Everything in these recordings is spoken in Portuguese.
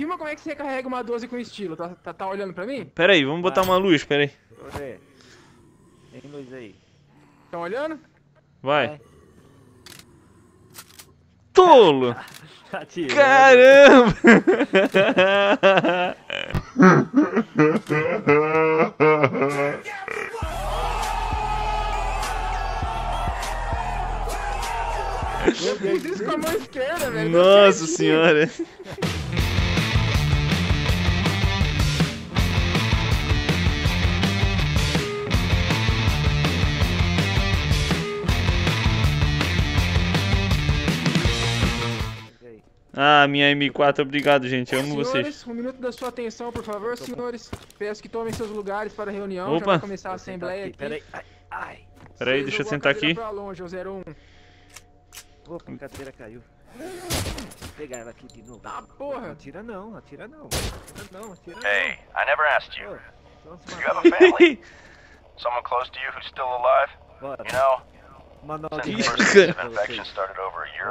Filma como é que você recarrega uma 12 com estilo. Tá, tá, tá olhando pra mim? Pera aí, vamos botar uma luz, pera aí. Tem luz aí. Estão olhando? Vai. Vai. Tolo! Tá. Caramba! Eu fiz isso com a mão esquerda, velho. Nossa senhora. Ah, minha M4, obrigado, gente. Eu amo vocês. Senhores, um minuto da sua atenção, por favor, senhores. Peço que tomem seus lugares para a reunião. Opa. Já vai começar a assembleia aqui, aqui. Pera aí. Ai, ai. Pera aí, Você deixa eu sentar aqui. Pra longe, o 01. Opa, a cadeira caiu. Vou pegar ela aqui de novo. Ah, Não porra. atira não, atira não. Atira não, atira não. Hey, I never asked you. Se You have a family? Someone close to you who's still alive? Bora. You know, Manual de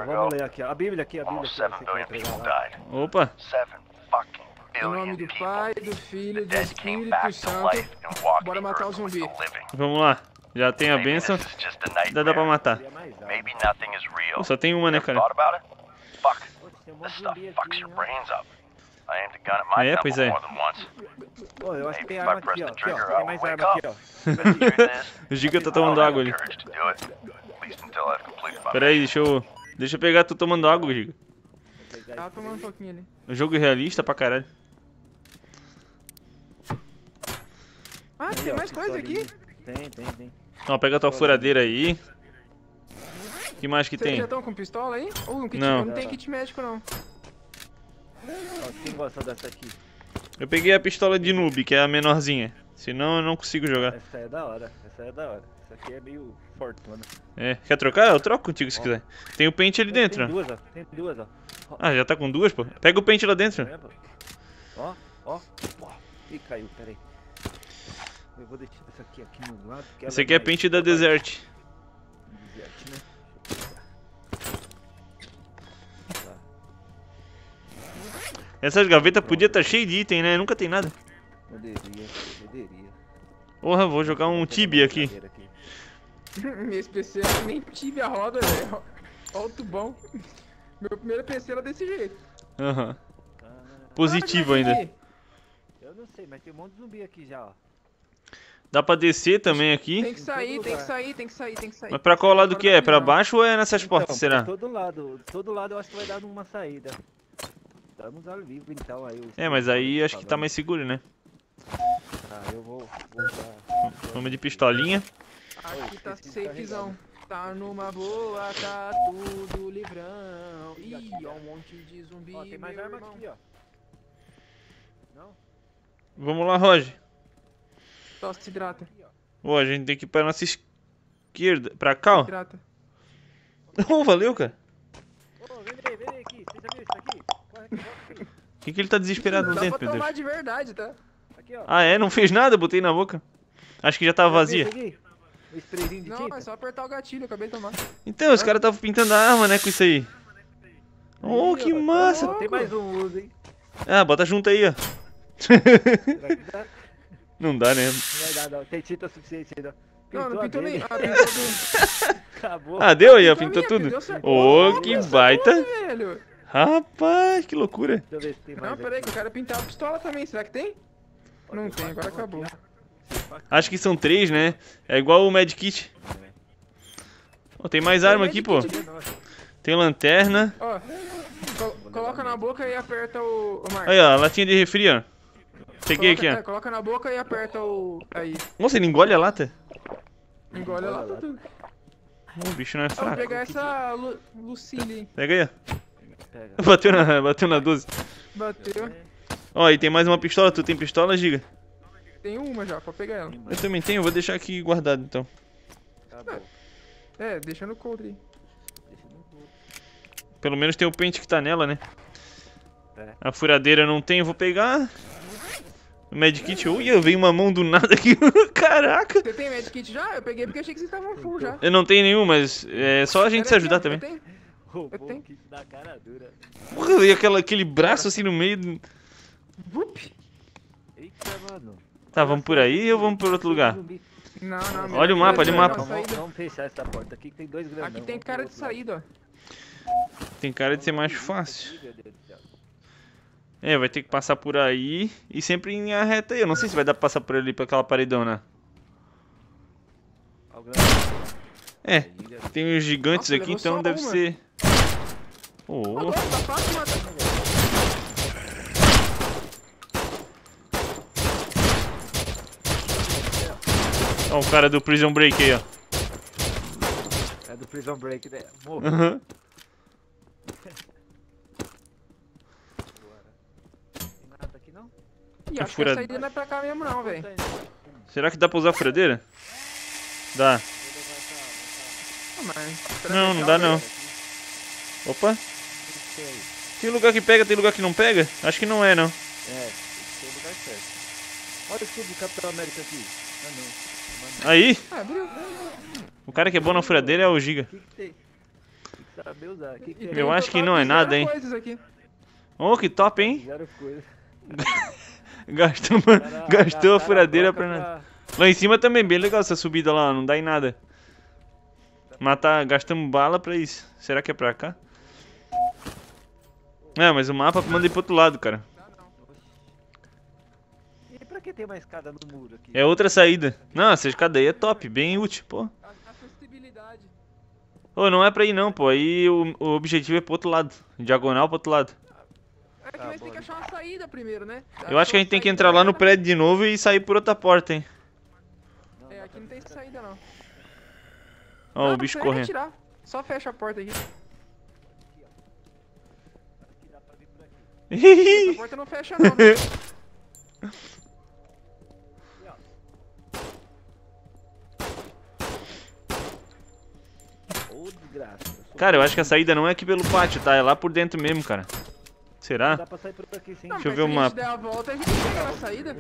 Vamos ler aqui, a Bíblia aqui, a Bíblia almost aqui. ó, 7 você que vai billion pegar people lá. died. Opa, 7 fucking Em nome billion do people. Pai, do Filho e do Dead came Espírito back to Santo. life and walked Bora matar o zumbi. vamos lá. Já tem a benção. Já dá pra matar. Pô, Só tem uma, né, cara? Fuck. This stuff fucks your brains up. I aimed a gun at my É, temple pois é. more than once. Ô, eu acho que Maybe tem if I arma press aqui, ó. Aqui, Tem I'll mais wake arma up. aqui, ó. O Giga tá tomando água ali. Pera aí, deixa eu. Deixa eu pegar tu tomando água, Giga. Tava tomando um pouquinho ali. O jogo é realista pra caralho. Ah, tem mais coisa aqui? Tem, tem, tem. Ó, pega tua furadeira aí. que mais que Vocês tem? já estão com pistola aí? Ou um kit, Não. não tem kit médico, não. Ó, quem gosta dessa aqui? Eu peguei a pistola de noob, que é a menorzinha. Senão eu não consigo jogar. Essa é da hora. Essa é da hora. Essa aqui é meio fortuna. É. Quer trocar? Eu troco contigo se quiser. Tem o pente ali dentro. Tem ó. duas, ó. Tem duas, ó. Ah, já tá com duas, pô. Pega o pente lá dentro. Vendo? Ó, ó, ó. Ih, caiu, peraí. Eu vou deixar essa aqui, aqui no lado. Esse aqui é pente da Desert. Essas gavetas podia estar tá cheias de item, né? Nunca tem nada. Poderia, poderia. Porra, vou jogar um Tibia aqui. Esse PC nem tive a roda, velho. Ó o tubão. Meu primeiro PC era desse jeito. Aham. Ah, Positivo Ah, ainda. eu não sei, mas tem um monte de zumbi aqui já, ó. Dá pra descer também aqui. Tem que sair, tem que sair, tem que sair, tem que sair. Mas pra qual lado que é? Pra baixo ou é nessas Então, portas, será? Todo lado, todo lado eu acho que vai dar uma saída. Estamos ao vivo então, aí É, mas aí acho que tá mais seguro, né? Tá, eu vou. Vamos de pistolinha. Aqui tá de safezão. Tá numa boa, tá tudo livrão. Ih, ó um monte de zumbi. Ó, tem mais arma irmão. aqui, ó. Não? Vamos lá, Roger. Só se hidrata. Ô, a gente tem que ir pra nossa esquerda. Pra cá, ó. Hidrata. Oh, valeu, cara. Por que, que ele tá desesperado dentro, pra meu tomar Deus? de verdade, tá? Aqui, ó. Ah, é? Não fez nada? Botei na boca. Acho que já tava vazia. O Não, é só apertar o gatilho, acabei de tomar. Então, os caras estavam pintando a arma, né, com isso aí. Oh, que massa. Tem mais um uso, hein? Ah, bota junto aí, ó. Não dá, né? Não vai dar, não. Tem tinta suficiente ainda. Não, não pintou nem. Ah, pintou do. Acabou. Ah, deu aí, ó. Pintou Pintou minha, tudo. Ô, Pô, que certo, baita. velho. Rapaz, que loucura. Deixa eu ver se tem mais Não, peraí, que eu quero pintar a pistola também. Será que tem? Não tem, agora acabou. Acho que são três, né? É igual o Medkit. Ó, tem mais arma aqui, pô. Tem lanterna. Ó, col- coloca na boca e aperta o. o. Aí, ó, latinha de refri, ó. Peguei Coloca- aqui, é, ó. coloca na boca e aperta o. Aí. Nossa, ele engole a lata? Engole a tudo. O bicho não é Vou fraco. pegar essa Lu Lucille? Pega aí, ó. Pega. Bateu na, bateu na 12. Bateu. Ó, e tem mais uma pistola. Tu tem pistola, Giga? Tem uma já, pode pegar ela. Eu também tenho, vou deixar aqui guardado então. Acabou. É, deixa no coldre aí. Deixa no bolso. Pelo menos tem o pente que tá nela, né? É. A furadeira não tem, eu vou pegar. O medkit, ui, veio uma mão do nada aqui. Caraca! Você tem medkit já? Eu peguei porque achei que vocês estavam full já. Eu não tenho nenhum, mas é só a gente se Pera aqui, ajudar também. Roubou tenho. o kit da cara dura. Porra, e aquela, aquele braço assim no meio. do-. Eita, mano. Tá, vamos por aí ou vamos por outro lugar? Não, não. Olha o mapa, olha o mapa. Vamos, fechar essa porta aqui que tem dois grandão. Aqui tem cara de saída, ó. Tem cara de ser mais fácil. É, vai ter que passar por aí e sempre em linha reta aí. Eu não sei se vai dar pra passar por ali pra aquela paredona. É, tem os gigantes Nossa, aqui, então deve uma. ser. Ô, Oh, tá ó, o cara do Prison Break aí, ó. É do Prison Break, né? Morro. Aham. Tem nada aqui não? Ih, acho que a saída não é pra cá mesmo não, velho. Será que dá pra usar a furadeira? Dá. Não, não dá não. Opa, Tem aí. tem lugar que pega, tem lugar que não pega? Acho que não é, não. É, tem o lugar certo. Olha o escudo do Capitão América aqui. Ah não. Aí, Ah, abriu. o cara que é bom na furadeira é o Giga. O que que tem? Tem que saber usar. O que que tem? tem Eu acho que não é nada, hein? Oh, que top, hein? Zero coisa. Gastou, Cara, gastou a furadeira pra nada. Lá em cima também, bem legal essa subida lá, não dá em nada. Matar, gastamos bala pra isso. Será que é pra cá? É, mas o mapa manda ir pro outro lado, cara. E pra que tem uma escada no muro aqui? É outra saída. Não, essa escada aí é top, bem útil, pô. A, acessibilidade. Ô, não é pra ir não, pô. Aí o, o objetivo é pro outro lado. Diagonal pro outro lado. É que Tá nós bom, tem que achar uma saída primeiro, né? Eu acho que a gente tem que entrar lá no prédio de novo e sair por outra porta, hein. É, aqui não tem saída não. Ó, Não, o não bicho correndo. Só fecha a porta aqui. Essa porta não fecha não, né? Ô desgraça. sou- Cara, eu acho que a saída não é aqui pelo pátio, tá? É lá por dentro mesmo, cara. Será? Dá pra sair por aqui sim. Não, Deixa eu mas ver o se a mapa. gente der a volta, a gente chega na saída.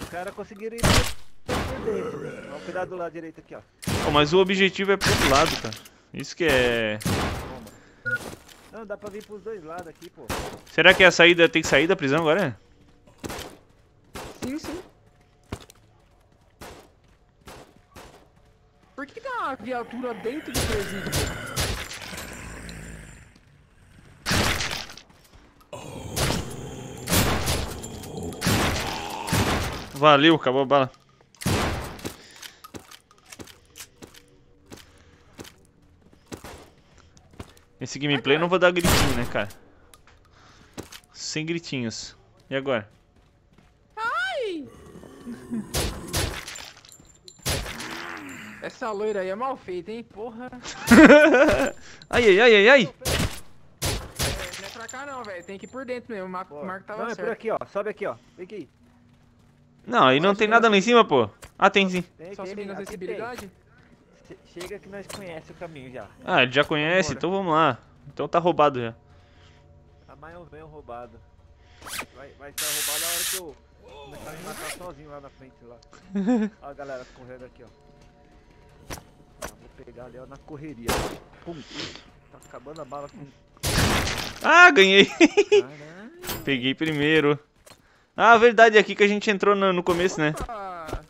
Os caras conseguiram ir por dentro. Vamos cuidar do lado direito aqui, ó. Pô, mas o objetivo é pro outro lado, cara. Isso que é... Não, dá pra vir pros dois lados aqui, pô. Será que a saída tem que sair da prisão agora? Sim, sim. Por que tem uma viatura dentro do presídio? Valeu, acabou a bala. Esse gameplay eu não vou dar gritinho, né, cara? Sem gritinhos. E agora? Ai! Essa loira aí é mal feita, hein? Porra. ai, ai, ai, ai, ai! É, não é pra cá não, velho. Tem que ir por dentro mesmo. O Marco, o. Marco tava Não, é por certo. aqui, ó. Sobe aqui, ó. Vem aqui. Não, aí não tem nada lá em cima, pô. Ah, tem sim. Tem, Só tem, subindo a aqui acessibilidade? tem. Che- Chega que nós conhecemos o caminho já. Ah, ele já conhece, então vamos lá. Então tá roubado já. A Maio vem roubado. Vai, vai estar roubado na hora que eu começar a me matar sozinho lá na frente lá. Ó a galera correndo aqui, ó. Ah, Vou pegar ali, ó, na correria. Pum. Tá acabando a bala com. Ah, ganhei! Caralho. Peguei primeiro. Ah, verdade, é aqui que a gente entrou no, no começo, né? Ah,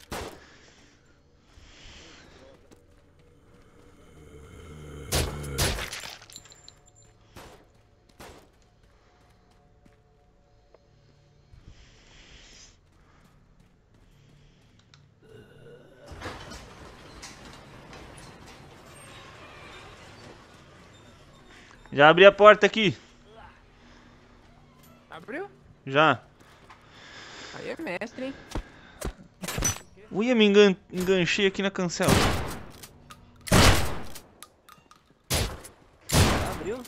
Já abri a porta aqui. abriu? Já. Aí é mestre, hein? Ui, eu me engan enganchei aqui na cancela. Abriu?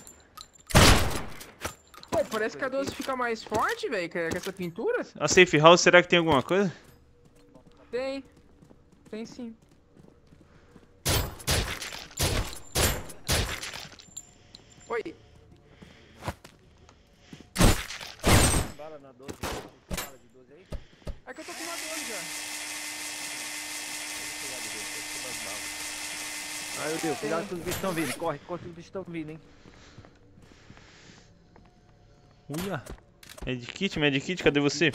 Pô, parece que a 12 fica mais forte, velho, com essa pintura. A safe house, será que tem alguma coisa? Tem. Tem sim. Oi. Bala na 12. Tem bala de 12 aí? É que eu tô com uma 12 já. Ai meu Deus, cuidado que os bichos estão vindo. Corre, corre que os bichos estão vindo, hein? Uia. Medkit, medkit, cadê você?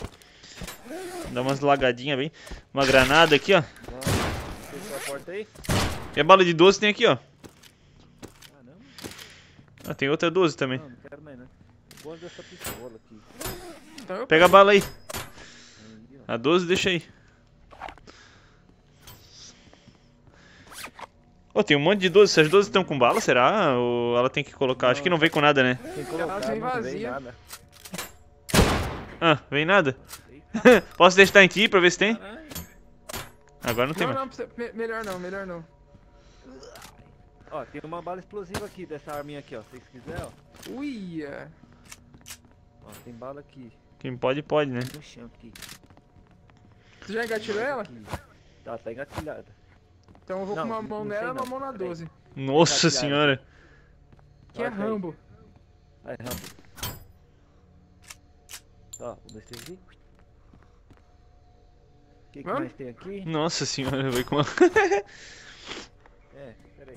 Dá umas lagadinhas bem. Uma granada aqui, ó. Fechou a porta aí? E a bala de 12 tem aqui, ó. Ah, não? Ah, tem outra 12 também. Não, não quero mais, né? Gosto dessa pistola aqui. Então Pega a bala aí. A 12 deixa aí. Ô, tem um monte de 12. Essas 12 estão com bala, será? Ou ela tem que colocar? Acho que não vem com nada, né? Tem que colocar, não vem vazia. nada. Ah, vem nada? Posso testar em ti pra ver se tem? Caralho. Agora não tem Não, mais. não, me- melhor não, melhor não. Ó, tem uma bala explosiva aqui dessa arminha aqui, ó. Se vocês quiserem, ó. Uia. Ó, tem bala aqui. Quem pode, pode, né? No chão aqui. Você já engatilhou ela? Aqui. Tá, tá engatilhada. Então eu vou Não, com uma mão nela e uma mão na peraí. 12. Nossa senhora. Que é. Rambo. Vai, Rambo. Ó, um, dois, três e... O que, que mais tem aqui? Nossa senhora, veio com uma... É, peraí.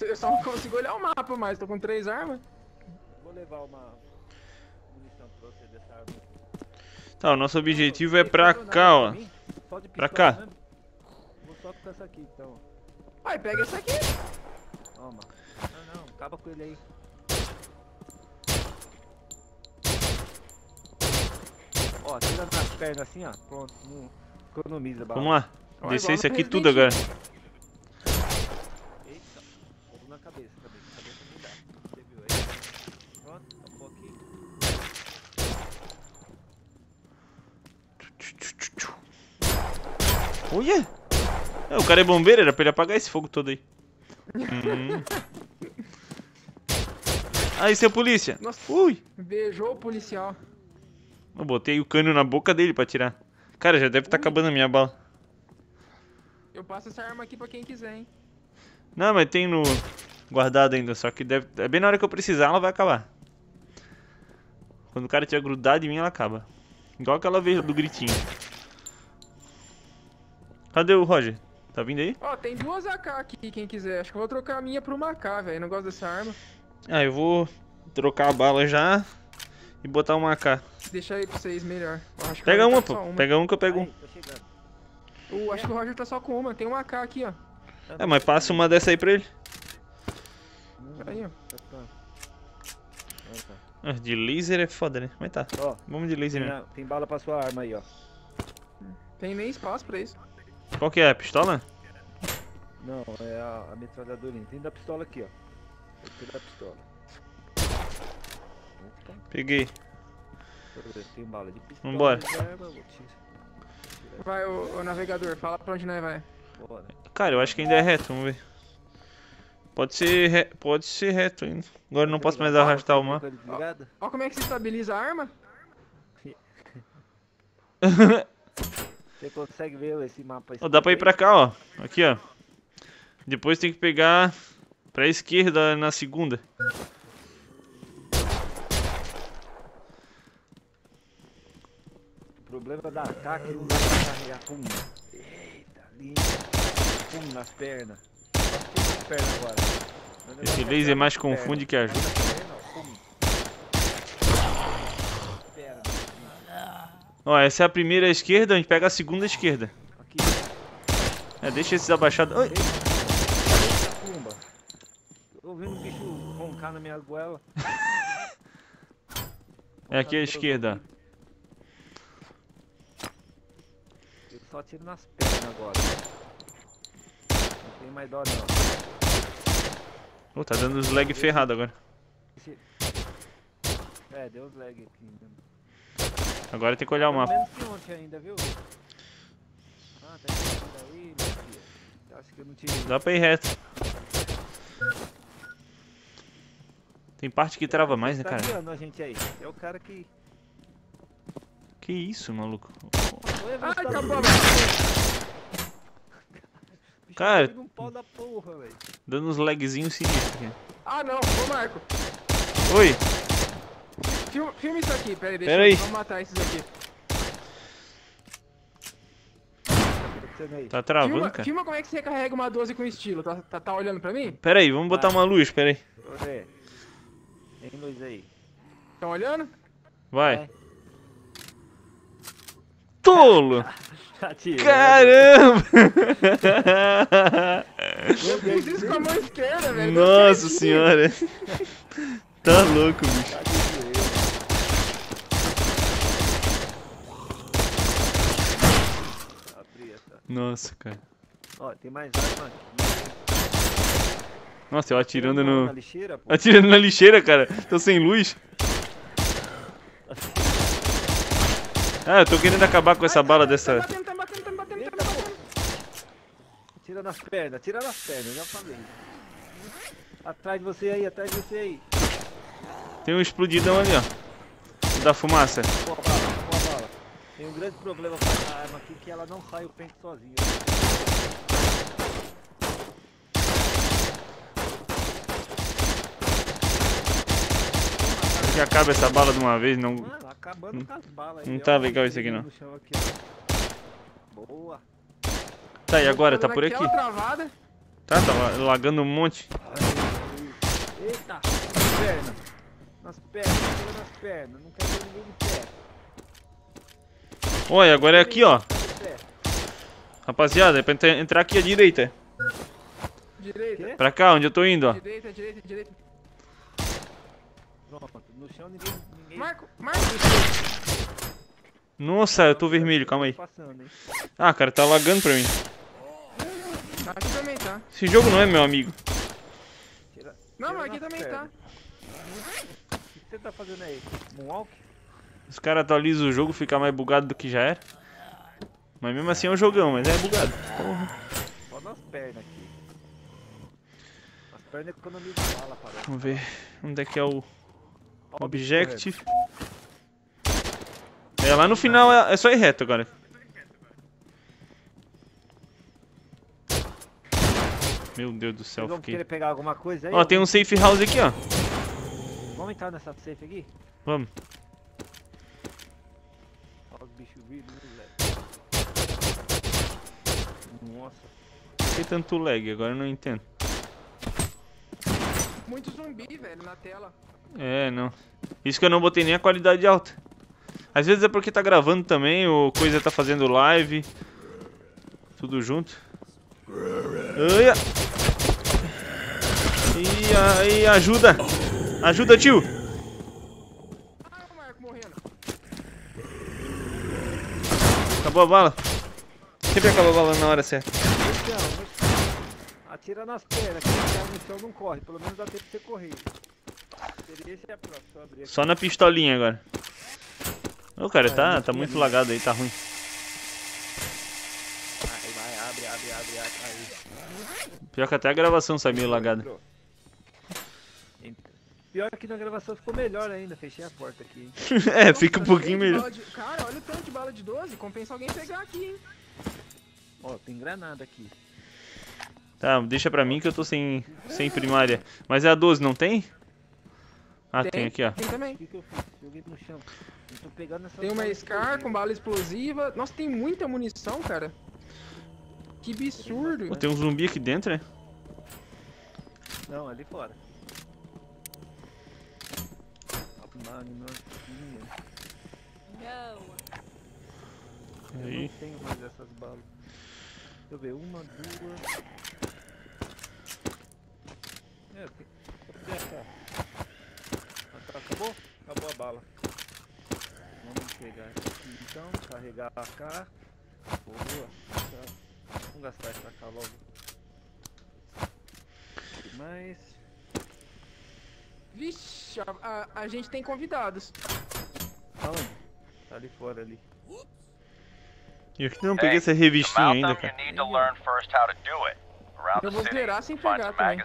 Eu só não consigo olhar o mapa mais, tô com três armas. Vou levar uma Tá, o nosso objetivo é pra cá, ó. Pra cá. Vou só com essa aqui, então. Ai, pega essa aqui. Toma. Não, não, acaba com ele aí. Ó, tira nas pernas assim, ó. Pronto, não economiza bala. Vamos lá. Descer isso aqui tudo agora. Eita, fogo na cabeça, cabeça, cabeça não dá. Você viu aí? Pronto, tapou aqui. Olha! É, o cara é bombeiro, era pra ele apagar esse fogo todo aí. Hum. Aí, seu polícia. Nossa. Ui! Beijou o policial. Eu botei o cano na boca dele pra tirar. Cara, já deve estar Ui. acabando a minha bala. Eu passo essa arma aqui pra quem quiser, hein. Não, mas tem no guardado ainda, só que deve... é bem na hora que eu precisar, ela vai acabar. Quando o cara tiver grudado em mim, ela acaba. Igual aquela vez do gritinho. Cadê o Roger? Tá vindo aí? Ó, tem duas AK aqui, quem quiser. Acho que eu vou trocar a minha por uma AK, velho. Não gosto dessa arma. Ah, eu vou trocar a bala já e botar uma AK. Deixa aí pra vocês melhor. Pega Roger uma, tá pô. uma. Pega um que eu pego um. Uh, acho que o Roger tá só com uma. Tem uma AK aqui, ó. É, mas passa uma dessa aí pra ele. Aí, ó. Tá, tá. Ah, tá. De laser é foda, né? Mas tá. Ó, Vamos de laser tem, mesmo. tem bala pra sua arma aí, ó. Tem nem espaço pra isso. Qual que é? A pistola? Não, é a, a metralhadorinha. Tem da pistola aqui, ó. Tem da pistola. Opa, Peguei. tem bala de pistola. Vambora. tirar. Vai, ô, ô navegador, fala pra onde nós vai. Bora. Cara, eu acho que ainda é reto, vamos ver. Pode ser, re... Pode ser reto ainda. Agora eu não posso mais arrastar o Tá? Ó como é que se estabiliza a arma. Você consegue ver esse mapa Ó, dá pra ir pra cá, ó. Aqui, ó. Depois tem que pegar pra esquerda na segunda. O problema da AK é que não dá pra carregar pum. Eita, linda. Pum nas pernas. Pum nas pernas agora. Esse laser mais confunde que ajuda. Vai na perna, ó, pum. Perna. Ó, essa é a primeira esquerda, a gente pega a segunda esquerda. Aqui. É, deixa esses abaixados. Pumba. Tô ouvindo um bicho roncar na minha goela. É aqui à esquerda. Eu só tiro nas pernas agora. Não tem mais dó não. Ô, tá dando os lag ferrado agora. É, deu uns lag aqui. Agora tem que olhar o mapa. menos que ontem ainda, viu? Ah, tá aí. Acho que eu não. Dá pra ir reto. Tem parte que trava mais, né, tá cara? a gente aí. É o cara que. Que isso, maluco? Ai, tá acabou, Cara- tá num pau da porra. Dando uns lagzinhos sinistros aqui. Ah, não. Ô, Marco. Oi! Filma, filma isso aqui. Pera aí, deixa Pera eu... aí. Vamos matar esses aqui. Tá. Tá travando, Filma, cara? filma como é que você recarrega uma 12 com estilo. Tá, tá, tá olhando pra mim? Pera aí, vamos botar uma luz, pera aí. Tem luz aí. Estão olhando? Vai. É. Tolo! Atirando. Caramba! Eu fiz isso com a mão esquerda, velho. Nossa senhora. Tá louco, bicho. Tá de zoeira. Abri essa. Nossa, cara. Ó, tem mais arma aqui. Nossa, eu atirando Tem uma Na no. lixeira, pô. Atirando na lixeira, cara. Tô sem luz. Ah, eu tô querendo acabar com essa bala Tá dessa. batendo, tá batendo, tá batendo, tá batendo. Tira nas pernas, tira nas pernas, eu já falei. Atrás de você aí, atrás de você aí. Tem um explodidão ali, ó. Da fumaça. Tem um grande problema com essa arma aqui que ela não sai o pente sozinha. Que acaba essa bala de uma vez, não. Mano, acabando com as balas aí. não ó. tá legal isso aqui, não. Aqui, ó. Boa. Tá, e agora? Tá por aqui? Travada. Tá, tá la- lagando um monte. Eita, nas pernas. Nas pernas, nas pernas. Não quero ver ninguém de pé. Olha, agora é aqui, ó. Tá. Rapaziada, é pra entra- entrar aqui à direita. Direita? Pra cá, onde eu tô indo, ó. direita, direita, direita. Pronto, no chão ninguém. ninguém Marco, Marco. Nossa, eu tô vermelho, calma aí. Ah, cara, tá lagando pra mim. Aqui também tá. Esse jogo não é meu amigo. Não, mas aqui também tá. O que você tá fazendo aí? Moonwalk? Os caras atualizam o jogo, fica mais bugado do que já era. Mas mesmo assim é um jogão, mas é bugado. Só nas pernas aqui. As pernas economizam bala, parece. Vamos ver onde é que é o Objective. É, lá no final é, é só ir reto agora. Meu Deus do céu, fiquei... querer pegar alguma coisa aí? Ó, tem um safe house aqui, ó. Vamos entrar nessa safe aqui? Vamos. Vivos, né, moleque? Nossa. Por que tanto lag? Agora eu não entendo. Muito zumbi, velho, na tela. É, não. Isso que eu não botei nem a qualidade alta. Às vezes é porque tá gravando também, ou coisa tá fazendo live. Tudo junto. Ai, e, a- e ajuda! Ajuda, tio! Ah, o Marco morrendo. Acabou a bala. Sempre acaba a bala na hora certa. Então. Atira nas pernas, que no chão não corre. Pelo menos dá tempo de você correr. É próxima. Só na pistolinha agora. Ô, cara, tá, tá muito lagado aí, tá ruim. Vai, vai, abre, abre, abre. Pior que até a gravação sai meio lagada. Pior que na gravação ficou melhor ainda. Fechei a porta aqui. hein? é, fica um pouquinho melhor. de- Cara, olha o tanto de bala de 12. Compensa alguém pegar aqui, hein? Ó, tem granada aqui. Tá, deixa pra mim que eu tô sem, sem primária. Mas é a 12, não tem? Ah, tem, aqui, ó. Tem também. O que, que eu fiz? Joguei no chão. Eu tô pegando essa Tem uma Scar com bala explosiva. Nossa, tem muita munição, cara. Que absurdo. Pô, tem um zumbi aqui dentro, né? Não, ali fora. Magno aqui. Eu Aí. não tenho mais essas balas. Deixa eu ver, uma, duas. É. Cadê a cá? Ah, tá, acabou? Acabou a bala. Vamos pegar essa aqui então, carregar a cá. Boa. Tá. Vamos gastar essa cá logo. O que a, a- a gente tem convidados. Aonde? Tá ali fora ali. Eu que não peguei Hey, essa revistinha ainda, cara. Eu vou zerar sem pegar também.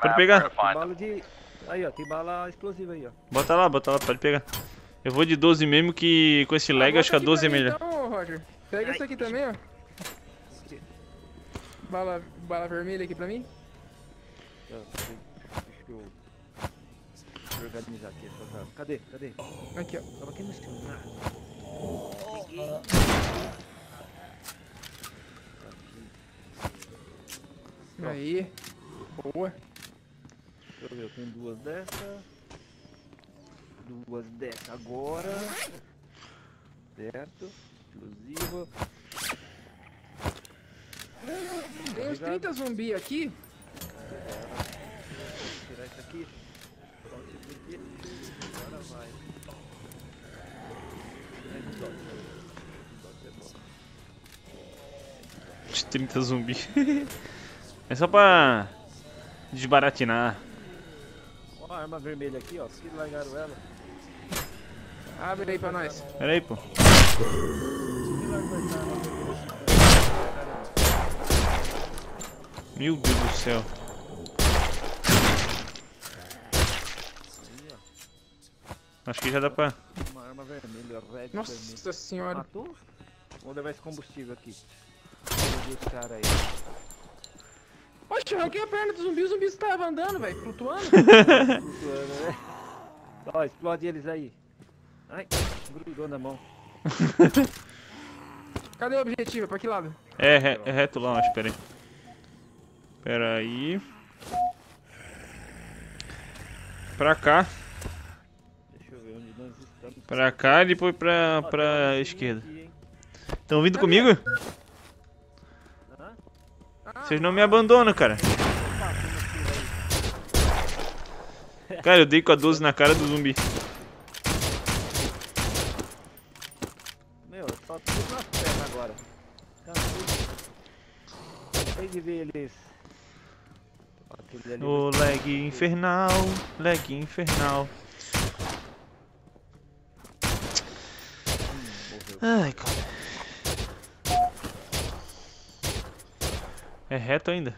Pode pegar. bala de. Aí ó, tem bala explosiva aí ó. Bota lá, bota lá, pode pegar. Eu vou de 12 mesmo que com esse lag Ah, acho que a bota aqui 12 é pra mim, melhor. Então, Roger. Pega essa aqui também, ó. Bala, bala vermelha aqui pra mim. Deixa deixa eu organizar aqui essas armas. Cadê? Cadê? Aqui, ó. Tava aqui no. Ah. Aí. Boa. Deixa eu ver, eu tenho duas dessas. duas dessas agora. Certo. Explosivo. Tem uns 30 zumbi aqui. Isso aqui. Isso aqui. Agora vai. Os 30 zumbi. é só pra desbaratinar. Ó a arma vermelha aqui, ó. Se largaram ela. Abre aí pra nós. Pera aí, pô. Meu Deus do céu. Acho que já dá pra. Uma arma vermelha, red vermelha. Nossa senhora. Matou? Vou levar esse combustível aqui. Vou esse cara aí. Oxe, arranquei a perna do zumbi, o zumbi estava andando, velho, flutuando. Flutuando, né? Ó, explode eles aí. Ai, grudou na mão. Cadê o objetivo? Pra que lado? É, re- é reto lá, acho. Pera aí. Pera aí. Pra cá. Pra cá e depois pra, Ó, pra esquerda. Estão vindo comigo? Vocês não me abandonam, cara. Cara, eu dei com a 12 na cara do zumbi. Meu, eu só tudo nas pernas agora. Cansei. De ver eles. Ô, lag infernal, lag infernal. Ai, cara. É reto ainda.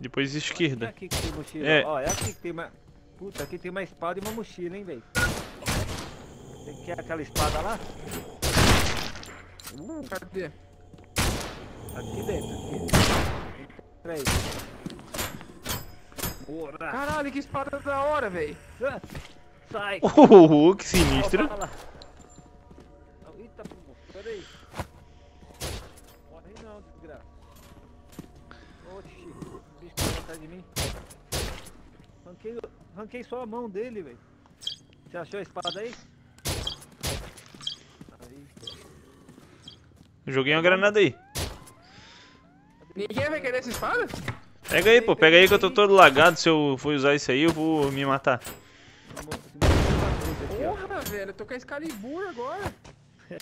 Depois É esquerda. aqui que tem mochila. É. Ó, é aqui que tem uma. Puta, aqui tem uma espada e uma mochila, hein, velho. Você quer aquela espada lá? Uh, cadê? Aqui dentro, aqui. Entra aí. Bora! Caralho, que espada da hora, velho. Sai! Oh, que sinistro. Fala. Eita, pô, peraí. Morre não, desgraça. Oxi, o bicho tá atrás de mim. Ranquei, ranquei só a mão dele, velho. Você achou a espada aí? Aí. Joguei uma granada aí. Ninguém vai querer essa espada? Pega aí, pô. Pega aí que eu tô todo lagado. Se eu for usar isso aí, eu vou me matar. Vamos- vamos uma coisa velho, eu tô com a Excalibur agora.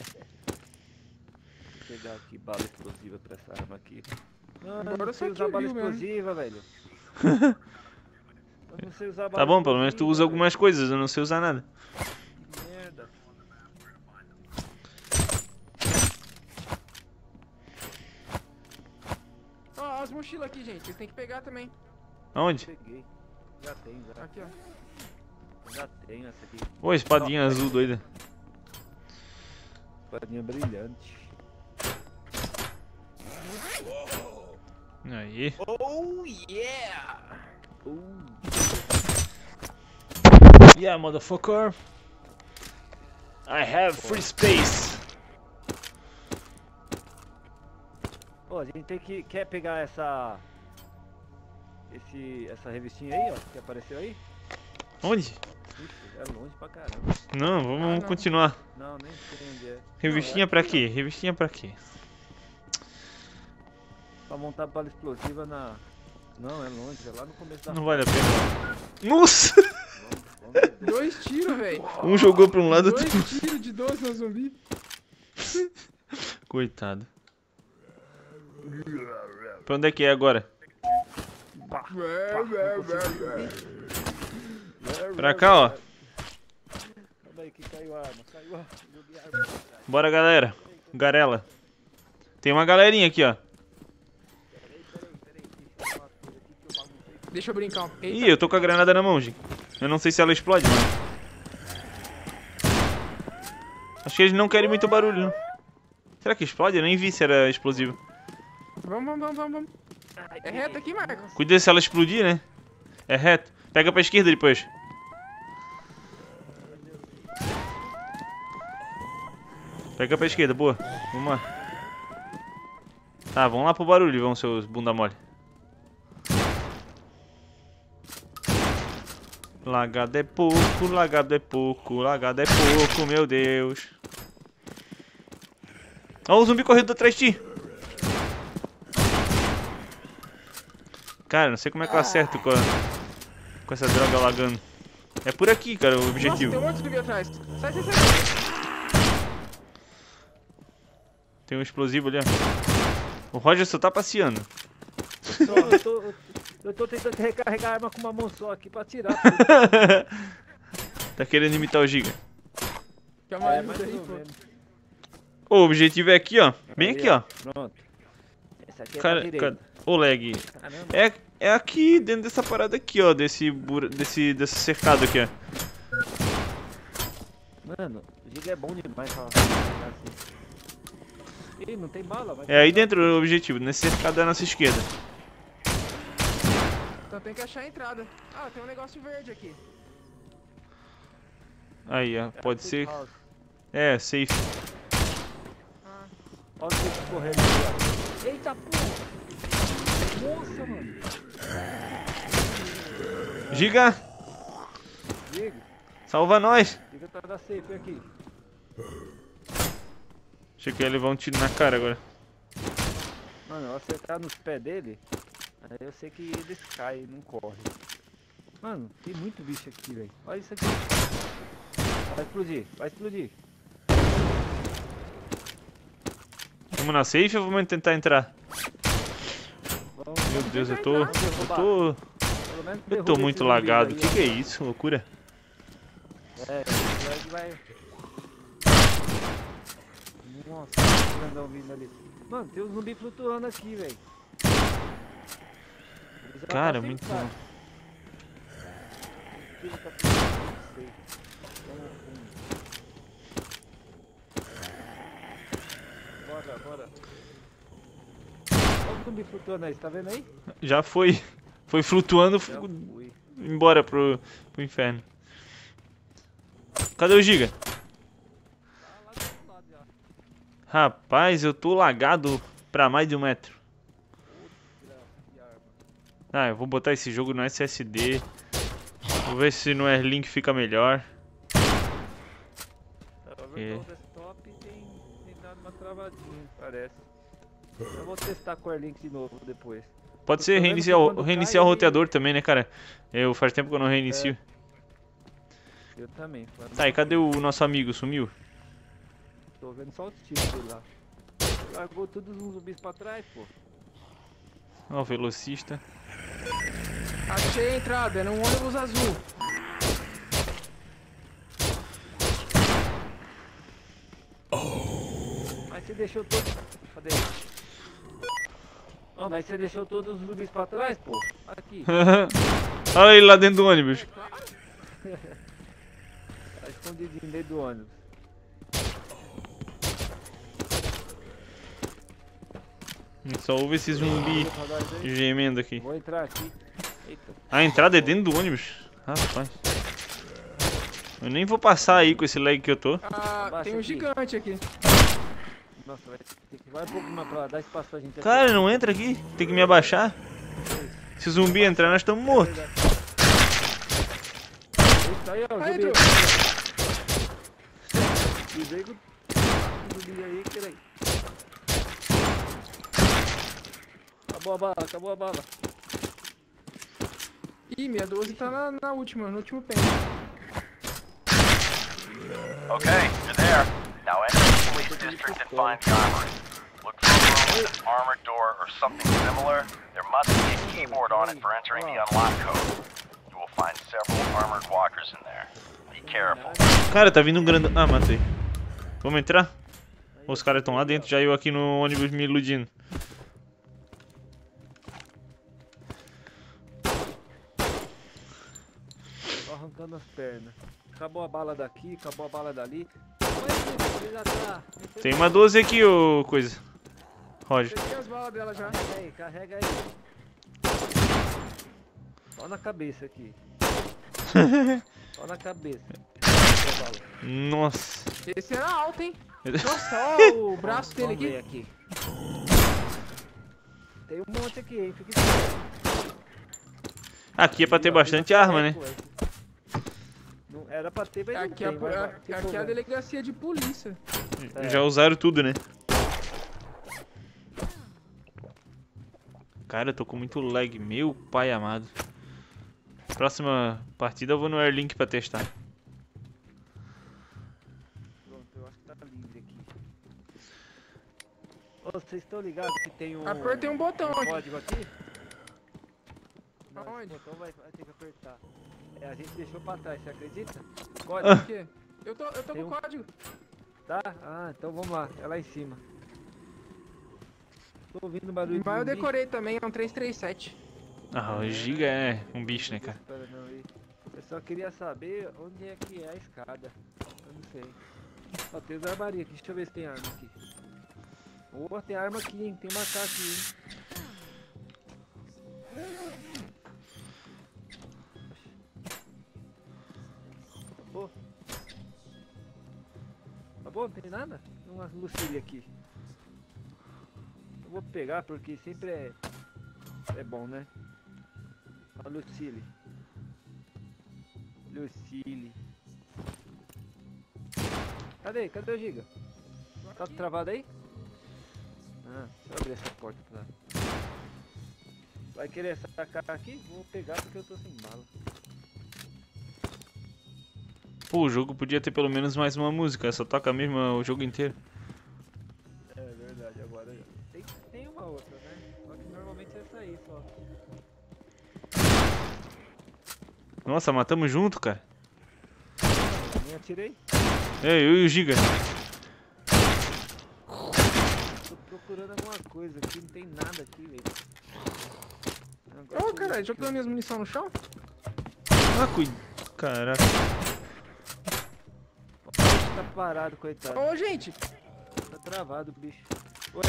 Vou pegar aqui bala explosiva pra essa arma aqui. Não, Agora eu sei usar bala mesmo. explosiva, velho. Eu não sei usar bala Tá bom, pelo menos tu usa algumas coisas, eu não sei usar nada. Merda. Ó, as mochilas aqui, gente. Vocês têm que pegar também. Aonde? Peguei. Já tem, já. Aqui, ó. Já tenho essa aqui. Ô, espadinha azul doida. Espadinha brilhante. Aí. Oh, yeah! Uh, Yeah, motherfucker. I have free space. Ó, a gente tem que. Quer pegar essa. Esse. Essa revistinha aí, ó, que apareceu aí? Onde? É longe pra caramba. Não, vamos, Ah, não. continuar. Não, nem sei onde é. Revistinha Não, é pra aqui, quê? Revistinha pra quê? Pra montar bala explosiva na. Não, é longe, é lá no começo da. Não vale a pena. Nossa! Dois tiros, velho. Um jogou pra um lado, outro Dois tiros de 12 no zumbi. Coitado. Pra onde é que é agora? Pra cá, ó. Calma aí que caiu a arma, caiu a arma. Joguei a arma pra trás. Bora, galera. Garela. Tem uma galerinha aqui, ó. Deixa eu brincar. Eita. Ih, eu tô com a granada na mão, gente. Eu não sei se ela explode, mano. Acho que eles não querem muito barulho, não. Será que explode? Eu nem vi se era explosivo. Vamos, vamos, vamos, vamos. É reto aqui, Marcos. Cuida se ela explodir, né? É reto. Pega pra esquerda depois. Pega pra esquerda, boa. Vamos lá. Tá, vamos lá pro barulho, vão seus bunda mole. Lagado é pouco, lagado é pouco, lagado é pouco, meu Deus. Ó o zumbi correndo atrás de ti. Cara, não sei como é que eu acerto com, a- com essa droga lagando. É por aqui, cara, o Nossa, objetivo. tem um monte de zumbi atrás. Sai, sai, sai. Tem um explosivo ali, ó. O Roger só tá passeando. Só, eu, tô, eu- tô tentando recarregar a arma com uma mão só aqui pra tirar. tá querendo imitar o Giga. É, aí. O objetivo é aqui, ó. Bem aqui, ó. Pronto. Essa aqui é Cara, cara, o lag. Caramba. É, é aqui, dentro dessa parada aqui, ó. Desse, bura- desse, desse cercado aqui, ó. Mano, o Giga é bom demais pra pra assim. Ih, não tem bala, vai. É aí dentro o objetivo, nesse cercado da nossa esquerda. Então tem que achar a entrada. Ah, tem um negócio verde aqui. Aí, ó. Pode Safe ser. house. É, safe. Olha o bicho correndo aqui, ó. Eita porra! Nossa, mano. Giga, Giga, salva nós. Giga tá da safe aqui. Achei que ia levar um tiro na cara agora. Mano, eu acertar nos pés dele, aí eu sei que eles caem, não correm. Mano, tem muito bicho aqui, velho. Olha isso aqui. Vai explodir, vai explodir. Vamos na safe ou vamos tentar entrar? Vamos, Meu vamos Deus, eu tô. Eu tô. Pelo menos Eu tô muito lagado. O que, que é isso? Loucura. É, vai. Nossa, o grandão vindo ali. Mano, tem um zumbi flutuando aqui, velho. Já Cara, tá muito bom. Vamos fundo. Bora, bora. Olha o zumbi flutuando aí, tá vendo aí? Já foi. Foi flutuando Já fu- fui. embora pro, pro inferno. Cadê o Giga? Tá lá do outro lado já. Rapaz, eu tô lagado pra mais de um metro. Ah, eu vou botar esse jogo no SSD. Vou ver se no Airlink fica melhor. É. vendo o desktop tem, tem dado uma travadinha, parece. Eu vou testar com o Airlink de novo depois. Pode ser reiniciar, reiniciar o roteador também, né, cara? Eu faz tempo que eu não reinicio. Eu também. Tá, e cadê o nosso amigo? Sumiu? Tô vendo só os tiros dele lá. Largou todos os zumbis pra trás, pô. Ó, o velocista. Achei a entrada, é num ônibus azul. Mas você deixou todos. Cadê? Ó, mas você deixou todos os zumbis pra trás, pô. Aqui. Olha ele lá dentro do ônibus. Tá escondidinho dentro do ônibus. Só ouve esse zumbi gemendo aqui. Vou entrar aqui. Eita. A entrada é dentro do ônibus. Rapaz. Eu nem vou passar aí com esse lag que eu tô. Ah, tem um gigante aqui. Nossa, vai ter que. Vai um pouco mais pra lá, dá espaço pra gente Cara, não entra aqui. Tem que me abaixar. Se o zumbi entrar, nós estamos mortos. Eita, aí, ó, zumbi. com o zumbi aí, peraí. Acabou a bala, acabou a bala. Ih, minha 12 tá na, na última, no último pente. Okay, you're there. Now enter the police district and find the armory. Look for a room with an armored door or something similar. There must be a keyboard on it for entering the unlock code. You will find several armored walkers in there. Be careful. Cara, tá vindo um grande. Ah, matei. Vamos entrar? Os caras estão lá dentro, já eu aqui no ônibus me iludindo. Arrancando as pernas. Acabou a bala daqui, acabou a bala dali. Olha, tá. Tem uma 12 aqui, ô coisa. Roger. Peguei as balas dela já. Carrega aí, carrega aí. Só na cabeça aqui. Só na cabeça. Nossa. Esse era alto, hein? Nossa, ó o braço dele ver aqui. Tem um monte aqui, hein? Fica. Aqui é pra ter bastante arma, né? Não, era pra ter, mas não Aqui, é a, tem, a- não tem aqui é a delegacia de polícia. É. Já usaram tudo, né? Cara, eu tô com muito lag, meu pai amado. Próxima partida eu vou no Airlink pra testar. Pronto, eu acho que tá livre aqui. Ô, vocês estão ligados que tem um... Apertei um botão um aqui. código aqui? Não, esse Aonde? botão vai, vai ter que apertar. É, a gente deixou pra trás, você acredita? Ah. Código, O quê? Eu tô, eu tô Tem com um- o código. tá? Ah, então vamos lá, é lá em cima. Tô ouvindo barulho Mas eu de um decorei também, é um 337. Ah, o Giga é um bicho, né, cara? Espera não aí. Eu só queria saber onde é que é a escada. Eu não sei. Ó, tem os armarinhos aqui. Deixa eu ver se tem arma aqui. Ô, tem arma aqui, hein? Tem macaco aqui, hein? Nada? Uma Lucília aqui. Eu vou pegar porque sempre é, é bom, né? A Lucille. Lucille. Cadê? Cadê o Giga? Tá travado aí? Ah, deixa eu abrir essa porta pra Vai querer sacar aqui? Vou pegar porque eu tô sem bala. Pô, o jogo podia ter pelo menos mais uma música, só toca mesmo o jogo inteiro. É verdade, agora já. Tem, tem uma outra, né? Só que normalmente é essa aí só. Nossa, matamos junto, cara. Nem atirei. É, eu e o Giga. Tô procurando alguma coisa aqui, não tem nada aqui, velho. Ô, tô caralho, jogando minhas munição no chão? Ah, cuida. Caraca. Tá parado, coitado. Ô, gente, Tá travado o bicho. Ué,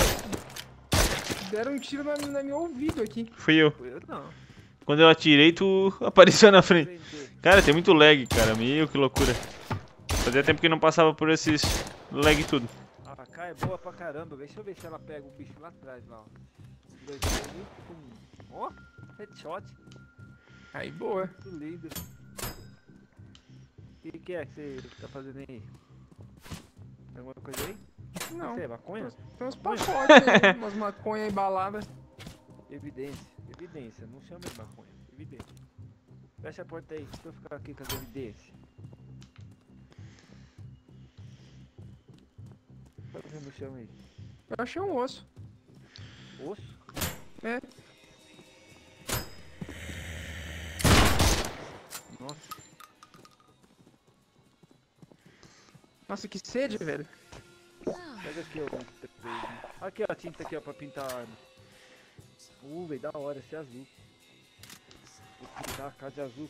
deram um tiro na, na meu ouvido aqui. Fui eu. fui eu não. Quando eu atirei, tu apareceu na frente. Cara, tem muito lag, cara. Meu, que loucura. Fazia tempo que não passava por esses lag tudo. A AK é boa pra caramba. Deixa eu ver se ela pega o bicho lá atrás, lá, ó. Dois ali, pum. Ó, headshot. Aí, boa. Muito lindo. O que, que é que você tá fazendo aí? Tem alguma coisa aí? Não, Você é maconha? tem uns pacotes aí, umas maconha embaladas. Evidência. Evidência. Não chama de maconha. Evidência. Fecha a porta aí. Deixa eu ficar aqui com as evidências. Tá fazendo no chão aí? Eu achei um osso. Osso? É. Nossa. Nossa, que sede, velho. Pega aqui, ó. Aqui, ó, a tinta aqui, ó, pra pintar a arma. Uh, velho, da hora, esse azul. Vou pintar a casa de azul.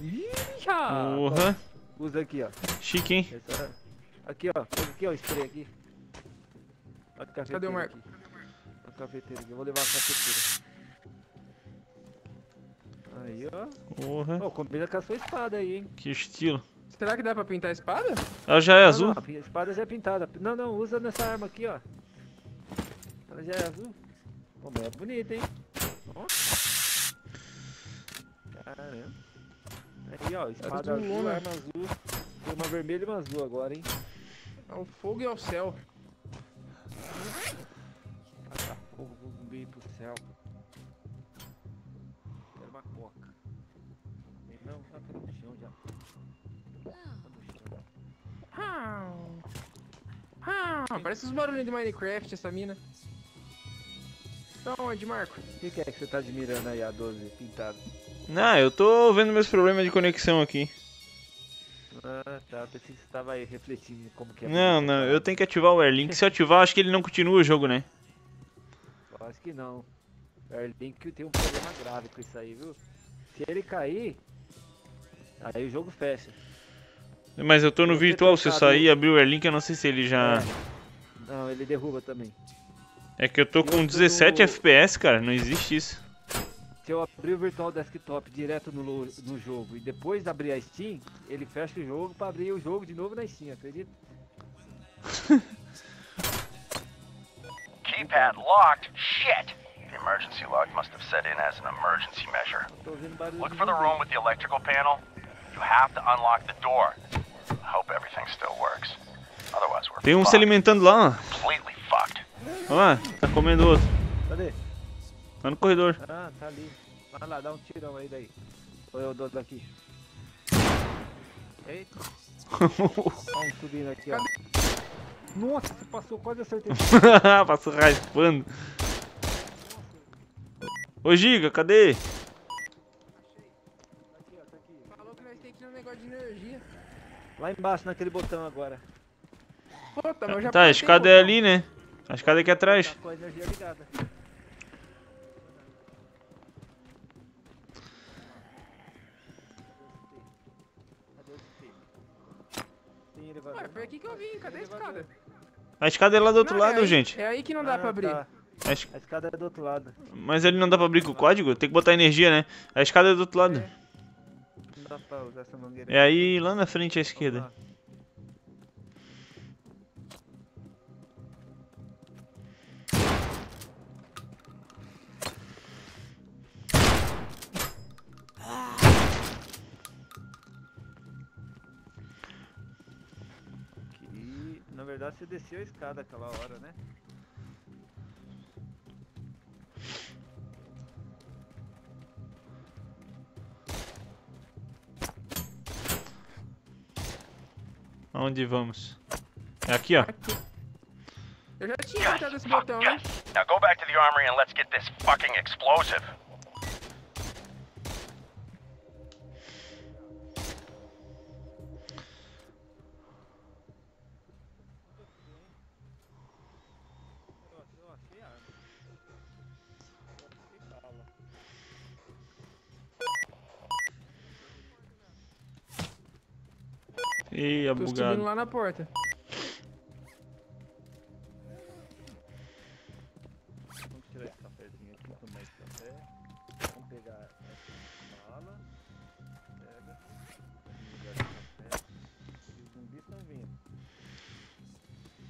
Ih, já! Porra. Usa aqui, ó. Chique, hein? Essa... Aqui, ó. Pega aqui, ó, o spray aqui. Cadê o Marco? A cafeteira aqui. Eu vou levar a cafeteira. Aí, ó. Porra. Ó, combina com a sua espada aí, hein? Que estilo. Será que dá pra pintar a espada? Ela já é Não, azul? Não, a espada já é pintada. Não, não, usa nessa arma aqui, ó. Ela já é azul. Pô, mas é bonita, hein? Ó. Caramba. Aí, ó, espada azul, arma azul. Tem uma vermelha e uma azul agora, hein? Ao fogo e ao céu. Tacar fogo, vou bem pro céu. Quero uma coca. Não, tá no chão já. Tá. Rau. Parece os barulhos de Minecraft, essa mina. Pra onde, Marco? O que, que é que você tá admirando aí, a 12 pintada? Ah, eu tô vendo meus problemas de conexão aqui. Ah, tá. Pensei que você tava aí refletindo como que é. Não, não, cara. eu tenho que ativar o Airlink. Se eu ativar, acho que ele não continua o jogo, né? Eu acho que não. O Airlink tem um problema grave com isso aí, viu? Se ele cair, aí o jogo fecha. Mas eu tô no ter virtual, se eu sair e abrir o Airlink, eu não sei se ele já... É. Não, ele derruba também. É que eu tô E com eu tô 17 no- FPS, cara, não existe isso. Se eu abrir o Virtual Desktop direto no, no jogo e depois abrir a Steam, ele fecha o jogo pra abrir o jogo de novo na Steam, acredita? Keypad locked. Shit. emergency log must have set in as an emergency measure. Look de for the room with the electrical panel. You have to unlock the door. I hope everything still works. Otherwise, we're Tem um se alimentando lá, ó. completely fucked. Ó, tá comendo outro. Cadê? Lá no corredor. Ah, tá ali. Vai lá, dá um tirão aí daí. Ou eu dou daqui. Eita. Ó, um subindo aqui, ó. Nossa, você passou quase acertei. Passou raspando. Ô Giga, cadê? Aqui, ó, tá aqui. Falou que nós temos que ir no negócio de energia. Lá embaixo, naquele botão agora. Puta, mas eu já Tá, a escada é ali, né? A escada é aqui atrás. Tá com a energia ligada. Ué, foi aqui que eu vim, cadê a escada? A escada é lá do outro Não, é lado, aí- gente. É aí que não dá Ah, pra abrir. tá. A es- A escada é do outro lado. Mas ali não dá pra abrir com o código? Tem que botar energia, né? A escada é do outro lado. Não dá pra usar essa mangueira. É aí lá na frente à esquerda. Aqui, na verdade você desceu a escada aquela hora, né? Aonde vamos? É aqui, ó. Eu já tinha apertado esse botão, hein? Now go back to the armory and let's get this fucking explosive. Ih, Tô subindo lá na porta. Vamos tirar esse cafezinho aqui, tomar esse café. Vamos pegar essa bala. Pega. Vamos ligar esse café. E os zumbis estão vindo.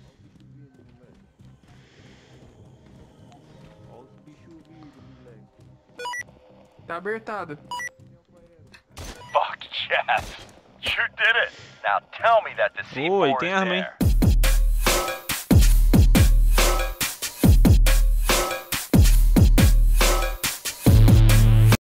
Olha os bichos vindo, moleque. Olha os bichos vindo, moleque. Tá abertado. Fuck yes. You did it. Now tell me that the Oh, e C4 tem is there.